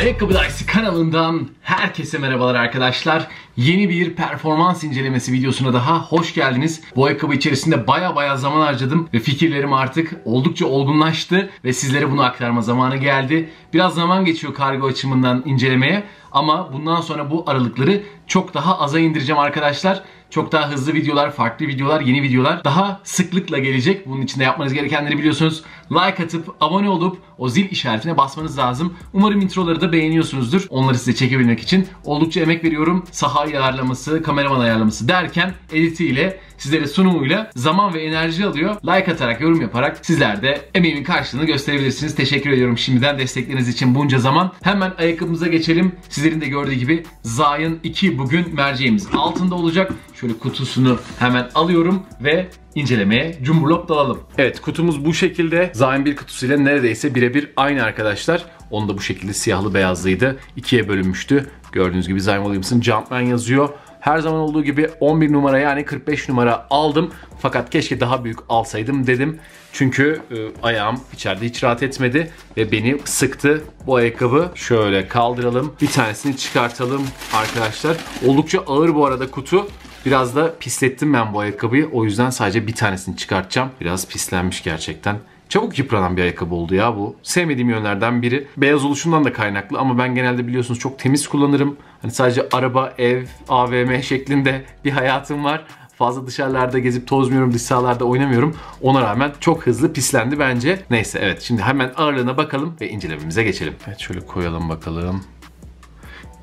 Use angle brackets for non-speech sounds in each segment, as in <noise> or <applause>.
Ayakkabı Daysi kanalından herkese merhabalar arkadaşlar. Yeni bir performans incelemesi videosuna daha hoş geldiniz. Bu ayakkabı içerisinde baya baya zaman harcadım ve fikirlerim artık oldukça olgunlaştı ve sizlere bunu aktarma zamanı geldi. Biraz zaman geçiyor kargo açımından incelemeye ama bundan sonra bu aralıkları çok daha aza indireceğim arkadaşlar. Çok daha hızlı videolar, farklı videolar, yeni videolar daha sıklıkla gelecek. Bunun için de yapmanız gerekenleri biliyorsunuz. Like atıp, abone olup o zil işaretine basmanız lazım. Umarım introları da beğeniyorsunuzdur. Onları size çekebilmek için oldukça emek veriyorum. Saha ayarlaması, kameraman ayarlaması derken editiyle, sizlere sunumuyla zaman ve enerji alıyor. Like atarak, yorum yaparak sizler de emeğimin karşılığını gösterebilirsiniz. Teşekkür ediyorum şimdiden destekleriniz için bunca zaman. Hemen ayakkabımıza geçelim. Sizlerin de gördüğü gibi Zion 2 bugün merceğimiz altında olacak. Şöyle kutusunu hemen alıyorum ve incelemeye cumburlop dalalım. Evet kutumuz bu şekilde. Zion 1 kutusuyla neredeyse birebir aynı arkadaşlar. Onu da bu şekilde siyahlı beyazlıydı. İkiye bölünmüştü. Gördüğünüz gibi Zion Williamson Jumpman yazıyor. Her zaman olduğu gibi 11 numara yani 45 numara aldım. Fakat keşke daha büyük alsaydım dedim. Çünkü e, ayağım içeride hiç rahat etmedi ve beni sıktı bu ayakkabı. Şöyle kaldıralım. Bir tanesini çıkartalım arkadaşlar. Oldukça ağır bu arada kutu. Biraz da pislettim ben bu ayakkabıyı. O yüzden sadece bir tanesini çıkartacağım. Biraz pislenmiş gerçekten. Çabuk yıpranan bir ayakkabı oldu ya bu. Sevmediğim yönlerden biri. Beyaz oluşundan da kaynaklı ama ben genelde biliyorsunuz çok temiz kullanırım. Hani sadece araba, ev, AVM şeklinde bir hayatım var. Fazla dışarılarda gezip tozmuyorum, dış sahalarda oynamıyorum. Ona rağmen çok hızlı pislendi bence. Neyse evet şimdi hemen ağırlığına bakalım ve incelememize geçelim. Evet şöyle koyalım bakalım.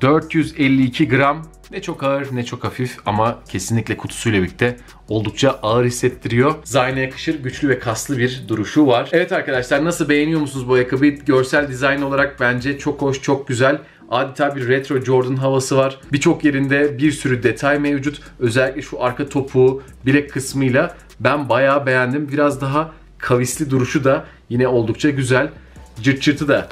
452 gram ne çok ağır ne çok hafif ama kesinlikle kutusuyla birlikte oldukça ağır hissettiriyor. Zayne yakışır güçlü ve kaslı bir duruşu var. Evet arkadaşlar nasıl beğeniyor musunuz bu ayakkabıyı? Görsel dizayn olarak bence çok hoş çok güzel. Adeta bir retro Jordan havası var. Birçok yerinde bir sürü detay mevcut. Özellikle şu arka topuğu, bilek kısmıyla ben bayağı beğendim. Biraz daha kavisli duruşu da yine oldukça güzel. Cırt cırtı da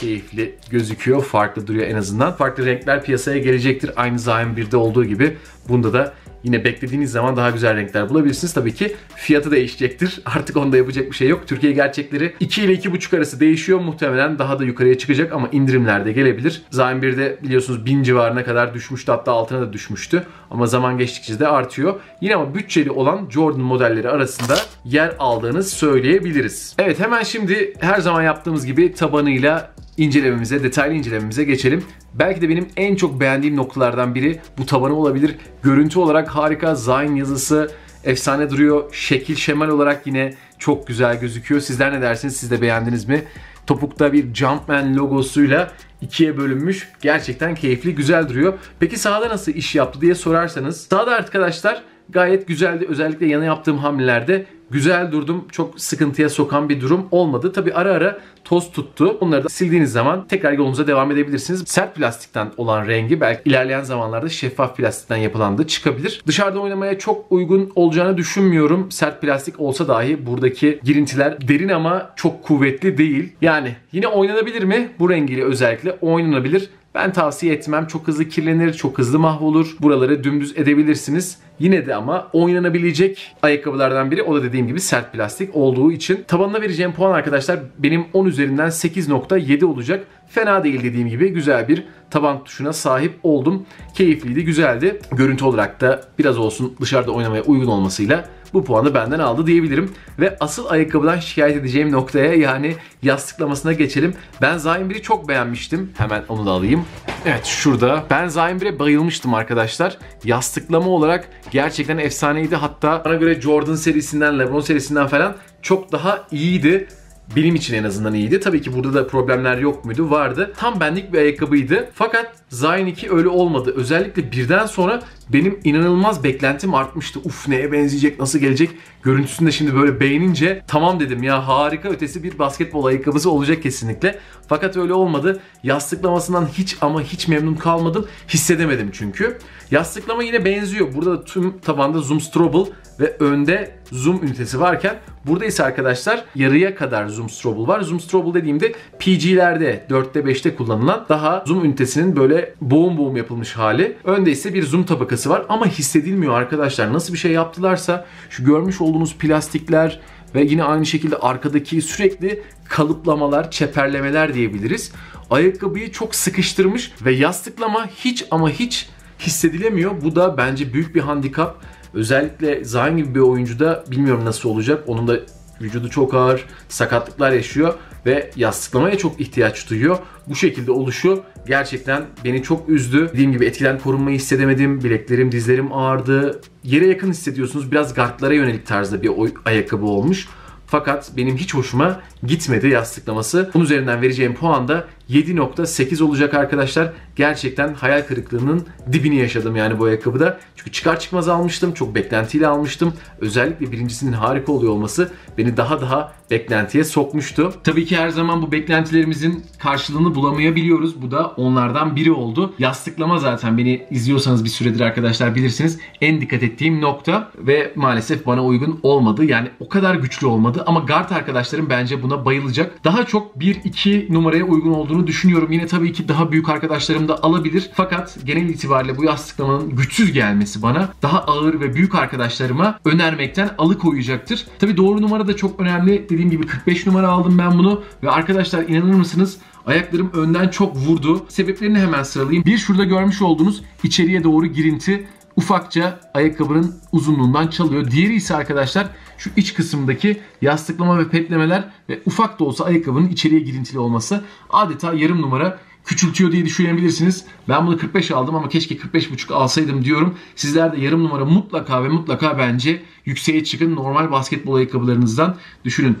keyifli gözüküyor. Farklı duruyor en azından. Farklı renkler piyasaya gelecektir. Aynı Zion 1'de olduğu gibi. Bunda da yine beklediğiniz zaman daha güzel renkler bulabilirsiniz. Tabii ki fiyatı değişecektir. <laughs> Artık onda yapacak bir şey yok. Türkiye gerçekleri 2 ile 2,5 arası değişiyor. Muhtemelen daha da yukarıya çıkacak ama indirimler de gelebilir. Zion 1'de biliyorsunuz 1000 civarına kadar düşmüştü. Hatta altına da düşmüştü. Ama zaman geçtikçe de artıyor. Yine ama bütçeli olan Jordan modelleri arasında yer aldığını söyleyebiliriz. Evet hemen şimdi her zaman yaptığımız gibi tabanıyla incelememize, detaylı incelememize geçelim. Belki de benim en çok beğendiğim noktalardan biri bu tabanı olabilir. Görüntü olarak harika, Zayn yazısı efsane duruyor. Şekil şemal olarak yine çok güzel gözüküyor. Sizler ne dersiniz? Siz de beğendiniz mi? Topukta bir Jumpman logosuyla ikiye bölünmüş. Gerçekten keyifli, güzel duruyor. Peki sahada nasıl iş yaptı diye sorarsanız. Sahada arkadaşlar gayet güzeldi. Özellikle yana yaptığım hamlelerde güzel durdum. Çok sıkıntıya sokan bir durum olmadı. Tabi ara ara toz tuttu. Onları da sildiğiniz zaman tekrar yolunuza devam edebilirsiniz. Sert plastikten olan rengi belki ilerleyen zamanlarda şeffaf plastikten yapılan da çıkabilir. Dışarıda oynamaya çok uygun olacağını düşünmüyorum. Sert plastik olsa dahi buradaki girintiler derin ama çok kuvvetli değil. Yani yine oynanabilir mi? Bu rengiyle özellikle oynanabilir. Ben tavsiye etmem. Çok hızlı kirlenir, çok hızlı mahvolur. Buraları dümdüz edebilirsiniz. Yine de ama oynanabilecek ayakkabılardan biri. O da dediğim gibi sert plastik olduğu için. Tabanına vereceğim puan arkadaşlar benim 10 üzerinden 8.7 olacak. Fena değil dediğim gibi güzel bir taban tuşuna sahip oldum. Keyifliydi, güzeldi. Görüntü olarak da biraz olsun dışarıda oynamaya uygun olmasıyla bu puanı benden aldı diyebilirim. Ve asıl ayakkabıdan şikayet edeceğim noktaya yani yastıklamasına geçelim. Ben Zion 1'i çok beğenmiştim. Hemen onu da alayım. Evet şurada. Ben Zion 1'e bayılmıştım arkadaşlar. Yastıklama olarak gerçekten efsaneydi. Hatta bana göre Jordan serisinden, LeBron serisinden falan çok daha iyiydi. Benim için en azından iyiydi. Tabii ki burada da problemler yok muydu? Vardı. Tam benlik bir ayakkabıydı. Fakat Zion 2 öyle olmadı. Özellikle birden sonra benim inanılmaz beklentim artmıştı. Uf neye benzeyecek, nasıl gelecek? Görüntüsünde şimdi böyle beğenince tamam dedim ya harika ötesi bir basketbol ayakkabısı olacak kesinlikle. Fakat öyle olmadı. Yastıklamasından hiç ama hiç memnun kalmadım. Hissedemedim çünkü. Yastıklama yine benziyor. Burada da tüm tabanda zoom strobel ve önde zoom ünitesi varken burada ise arkadaşlar yarıya kadar zoom strobel var. Zoom strobel dediğimde PG'lerde 4'te 5'te kullanılan daha zoom ünitesinin böyle boğum boğum yapılmış hali. Önde ise bir zoom tabakası var ama hissedilmiyor arkadaşlar. Nasıl bir şey yaptılarsa şu görmüş olduğunuz plastikler ve yine aynı şekilde arkadaki sürekli kalıplamalar, çeperlemeler diyebiliriz. Ayakkabıyı çok sıkıştırmış ve yastıklama hiç ama hiç hissedilemiyor. Bu da bence büyük bir handikap. Özellikle Zayn gibi bir oyuncuda bilmiyorum nasıl olacak. Onun da vücudu çok ağır, sakatlıklar yaşıyor ve yastıklamaya çok ihtiyaç duyuyor. Bu şekilde oluşu gerçekten beni çok üzdü. Dediğim gibi etkiden korunmayı hissedemedim. Bileklerim, dizlerim ağrıdı. Yere yakın hissediyorsunuz. Biraz gardlara yönelik tarzda bir ayakkabı olmuş. Fakat benim hiç hoşuma gitmedi yastıklaması. Bunun üzerinden vereceğim puan da 7.8 olacak arkadaşlar. Gerçekten hayal kırıklığının dibini yaşadım yani bu ayakkabıda. Çünkü çıkar çıkmaz almıştım. Çok beklentiyle almıştım. Özellikle birincisinin harika oluyor olması beni daha daha beklentiye sokmuştu. Tabii ki her zaman bu beklentilerimizin karşılığını bulamayabiliyoruz. Bu da onlardan biri oldu. Yastıklama zaten beni izliyorsanız bir süredir arkadaşlar bilirsiniz. En dikkat ettiğim nokta ve maalesef bana uygun olmadı. Yani o kadar güçlü olmadı ama guard arkadaşlarım bence buna bayılacak. Daha çok 1-2 numaraya uygun olduğunu düşünüyorum. Yine tabii ki daha büyük arkadaşlarım da alabilir. Fakat genel itibariyle bu yastıklamanın güçsüz gelmesi bana daha ağır ve büyük arkadaşlarıma önermekten alıkoyacaktır. Tabii doğru numara da çok önemli. Dediğim gibi 45 numara aldım ben bunu ve arkadaşlar inanır mısınız Ayaklarım önden çok vurdu. Sebeplerini hemen sıralayayım. Bir şurada görmüş olduğunuz içeriye doğru girinti ufakça ayakkabının uzunluğundan çalıyor. Diğeri ise arkadaşlar şu iç kısımdaki yastıklama ve petlemeler ve ufak da olsa ayakkabının içeriye girintili olması adeta yarım numara küçültüyor diye düşünebilirsiniz. Ben bunu 45 aldım ama keşke 45.5 alsaydım diyorum. Sizler de yarım numara mutlaka ve mutlaka bence yükseğe çıkın. Normal basketbol ayakkabılarınızdan düşünün.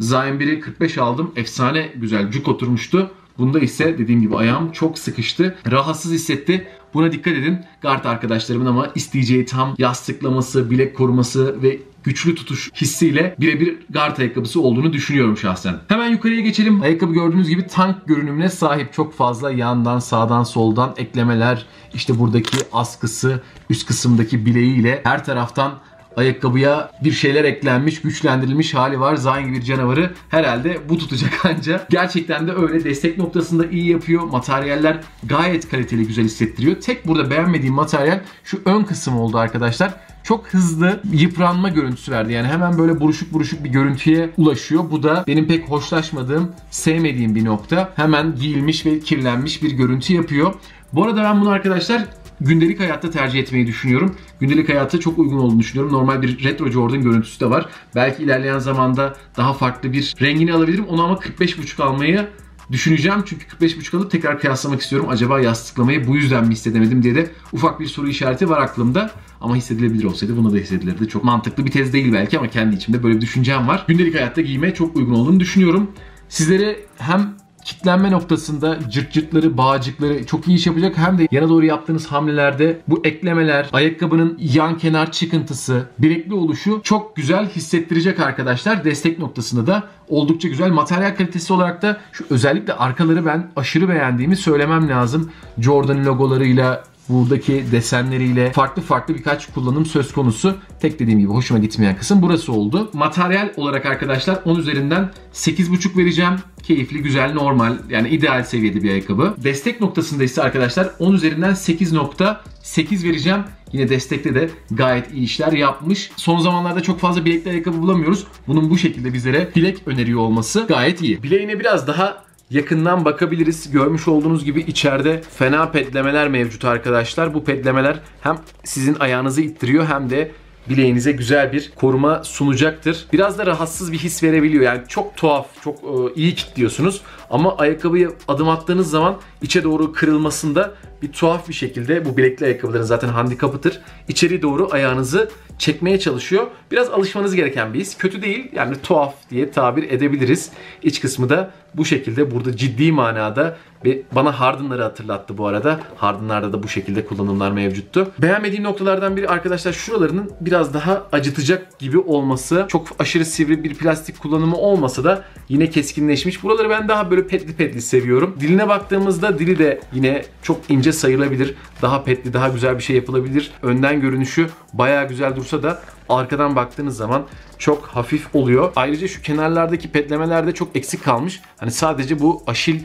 Zion 1'i 45 aldım. Efsane güzel cuk oturmuştu. Bunda ise dediğim gibi ayağım çok sıkıştı. Rahatsız hissetti. Buna dikkat edin. Guard arkadaşlarımın ama isteyeceği tam yastıklaması, bilek koruması ve güçlü tutuş hissiyle birebir guard ayakkabısı olduğunu düşünüyorum şahsen. Hemen yukarıya geçelim. Ayakkabı gördüğünüz gibi tank görünümüne sahip çok fazla yandan, sağdan, soldan eklemeler, işte buradaki askısı, üst kısımdaki bileğiyle her taraftan ayakkabıya bir şeyler eklenmiş, güçlendirilmiş hali var. Zayn bir canavarı herhalde bu tutacak <laughs> anca. Gerçekten de öyle. Destek noktasında iyi yapıyor. Materyaller gayet kaliteli, güzel hissettiriyor. Tek burada beğenmediğim materyal şu ön kısım oldu arkadaşlar çok hızlı yıpranma görüntüsü verdi. Yani hemen böyle buruşuk buruşuk bir görüntüye ulaşıyor. Bu da benim pek hoşlaşmadığım, sevmediğim bir nokta. Hemen giyilmiş ve kirlenmiş bir görüntü yapıyor. Bu arada ben bunu arkadaşlar gündelik hayatta tercih etmeyi düşünüyorum. Gündelik hayatta çok uygun olduğunu düşünüyorum. Normal bir retro Jordan görüntüsü de var. Belki ilerleyen zamanda daha farklı bir rengini alabilirim. Onu ama 45.5 almayı düşüneceğim. Çünkü 45.5 alıp tekrar kıyaslamak istiyorum. Acaba yastıklamayı bu yüzden mi hissedemedim diye de ufak bir soru işareti var aklımda. Ama hissedilebilir olsaydı buna da hissedilirdi. Çok mantıklı bir tez değil belki ama kendi içimde böyle bir düşüncem var. Gündelik hayatta giymeye çok uygun olduğunu düşünüyorum. Sizlere hem kitlenme noktasında cırt cırtları, bağcıkları çok iyi iş yapacak. Hem de yana doğru yaptığınız hamlelerde bu eklemeler, ayakkabının yan kenar çıkıntısı, bilekli oluşu çok güzel hissettirecek arkadaşlar. Destek noktasında da oldukça güzel. Materyal kalitesi olarak da şu özellikle arkaları ben aşırı beğendiğimi söylemem lazım. Jordan logolarıyla buradaki desenleriyle farklı farklı birkaç kullanım söz konusu. Tek dediğim gibi hoşuma gitmeyen kısım burası oldu. Materyal olarak arkadaşlar 10 üzerinden 8.5 vereceğim. Keyifli, güzel, normal yani ideal seviyede bir ayakkabı. Destek noktasında ise arkadaşlar 10 üzerinden 8.8 vereceğim. Yine destekte de gayet iyi işler yapmış. Son zamanlarda çok fazla bilekli ayakkabı bulamıyoruz. Bunun bu şekilde bizlere bilek öneriyor olması gayet iyi. Bileğine biraz daha yakından bakabiliriz. Görmüş olduğunuz gibi içeride fena petlemeler mevcut arkadaşlar. Bu petlemeler hem sizin ayağınızı ittiriyor hem de bileğinize güzel bir koruma sunacaktır. Biraz da rahatsız bir his verebiliyor. Yani çok tuhaf, çok e, iyi kilitliyorsunuz. Ama ayakkabıyı adım attığınız zaman içe doğru kırılmasında bir tuhaf bir şekilde bu bilekli ayakkabıların zaten handikapıdır. İçeri doğru ayağınızı çekmeye çalışıyor. Biraz alışmanız gereken bir his. Kötü değil yani tuhaf diye tabir edebiliriz. İç kısmı da bu şekilde burada ciddi manada ve bana Harden'ları hatırlattı bu arada. Harden'larda da bu şekilde kullanımlar mevcuttu. Beğenmediğim noktalardan biri arkadaşlar şuralarının biraz daha acıtacak gibi olması. Çok aşırı sivri bir plastik kullanımı olmasa da yine keskinleşmiş. Buraları ben daha böyle petli petli seviyorum. Diline baktığımızda dili de yine çok ince sayılabilir. Daha petli, daha güzel bir şey yapılabilir. Önden görünüşü bayağı güzel dursa da arkadan baktığınız zaman çok hafif oluyor. Ayrıca şu kenarlardaki petlemeler de çok eksik kalmış. Hani sadece bu aşil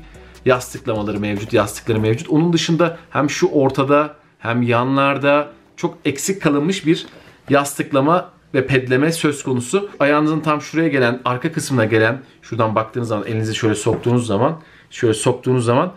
yastıklamaları mevcut, yastıkları mevcut. Onun dışında hem şu ortada hem yanlarda çok eksik kalınmış bir yastıklama ve pedleme söz konusu. Ayağınızın tam şuraya gelen, arka kısmına gelen, şuradan baktığınız zaman elinizi şöyle soktuğunuz zaman, şöyle soktuğunuz zaman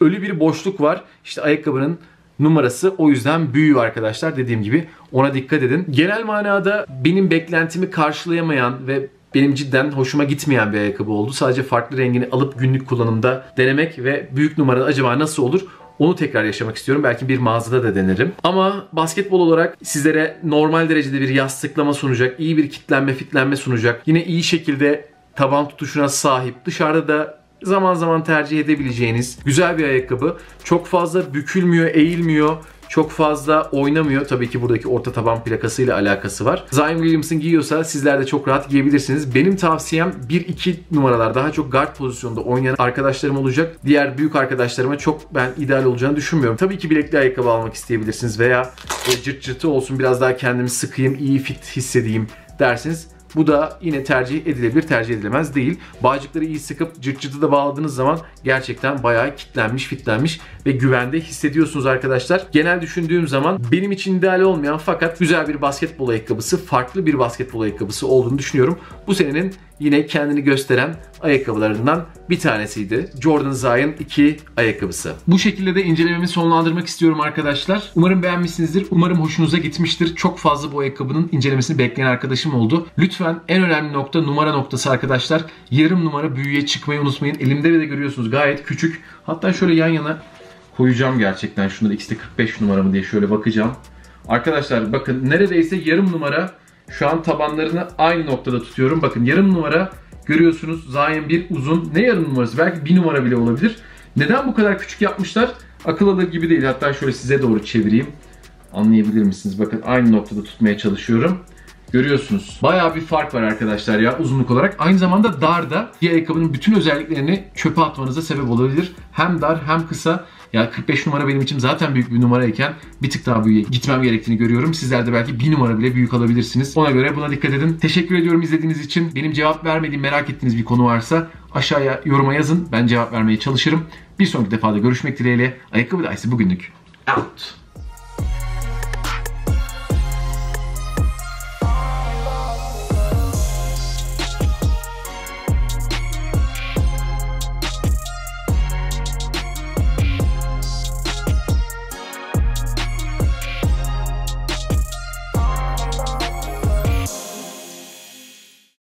ölü bir boşluk var. İşte ayakkabının numarası o yüzden büyüyor arkadaşlar. Dediğim gibi ona dikkat edin. Genel manada benim beklentimi karşılayamayan ve benim cidden hoşuma gitmeyen bir ayakkabı oldu. Sadece farklı rengini alıp günlük kullanımda denemek ve büyük numara acaba nasıl olur onu tekrar yaşamak istiyorum. Belki bir mağazada da denerim. Ama basketbol olarak sizlere normal derecede bir yastıklama sunacak, iyi bir kitlenme, fitlenme sunacak. Yine iyi şekilde taban tutuşuna sahip. Dışarıda da zaman zaman tercih edebileceğiniz güzel bir ayakkabı. Çok fazla bükülmüyor, eğilmiyor. Çok fazla oynamıyor. Tabii ki buradaki orta taban plakasıyla alakası var. Zion Williamson giyiyorsa sizler de çok rahat giyebilirsiniz. Benim tavsiyem 1-2 numaralar daha çok guard pozisyonda oynayan arkadaşlarım olacak. Diğer büyük arkadaşlarıma çok ben ideal olacağını düşünmüyorum. Tabii ki bilekli ayakkabı almak isteyebilirsiniz veya cırt cırtı olsun biraz daha kendimi sıkayım, iyi fit hissedeyim dersiniz. Bu da yine tercih edilebilir, tercih edilemez değil. Bağcıkları iyi sıkıp cırt cırtı da bağladığınız zaman gerçekten bayağı kitlenmiş, fitlenmiş ve güvende hissediyorsunuz arkadaşlar. Genel düşündüğüm zaman benim için ideal olmayan fakat güzel bir basketbol ayakkabısı, farklı bir basketbol ayakkabısı olduğunu düşünüyorum. Bu senenin yine kendini gösteren ayakkabılarından bir tanesiydi. Jordan Zion 2 ayakkabısı. Bu şekilde de incelememi sonlandırmak istiyorum arkadaşlar. Umarım beğenmişsinizdir. Umarım hoşunuza gitmiştir. Çok fazla bu ayakkabının incelemesini bekleyen arkadaşım oldu. Lütfen en önemli nokta numara noktası arkadaşlar. Yarım numara büyüye çıkmayı unutmayın. Elimde de görüyorsunuz gayet küçük. Hatta şöyle yan yana koyacağım gerçekten. Şunları ikisi de 45 numara mı diye şöyle bakacağım. Arkadaşlar bakın neredeyse yarım numara şu an tabanlarını aynı noktada tutuyorum. Bakın yarım numara görüyorsunuz. Zion bir uzun. Ne yarım numarası? Belki bir numara bile olabilir. Neden bu kadar küçük yapmışlar? Akıl alır gibi değil. Hatta şöyle size doğru çevireyim. Anlayabilir misiniz? Bakın aynı noktada tutmaya çalışıyorum. Görüyorsunuz. Bayağı bir fark var arkadaşlar ya uzunluk olarak. Aynı zamanda dar da bir ayakkabının bütün özelliklerini çöpe atmanıza sebep olabilir. Hem dar hem kısa. Ya 45 numara benim için zaten büyük bir numarayken bir tık daha büyüğe gitmem gerektiğini görüyorum. Sizler de belki bir numara bile büyük alabilirsiniz. Ona göre buna dikkat edin. Teşekkür ediyorum izlediğiniz için. Benim cevap vermediğim merak ettiğiniz bir konu varsa aşağıya yoruma yazın. Ben cevap vermeye çalışırım. Bir sonraki defada görüşmek dileğiyle. Ayakkabı Dayısı bugünlük out.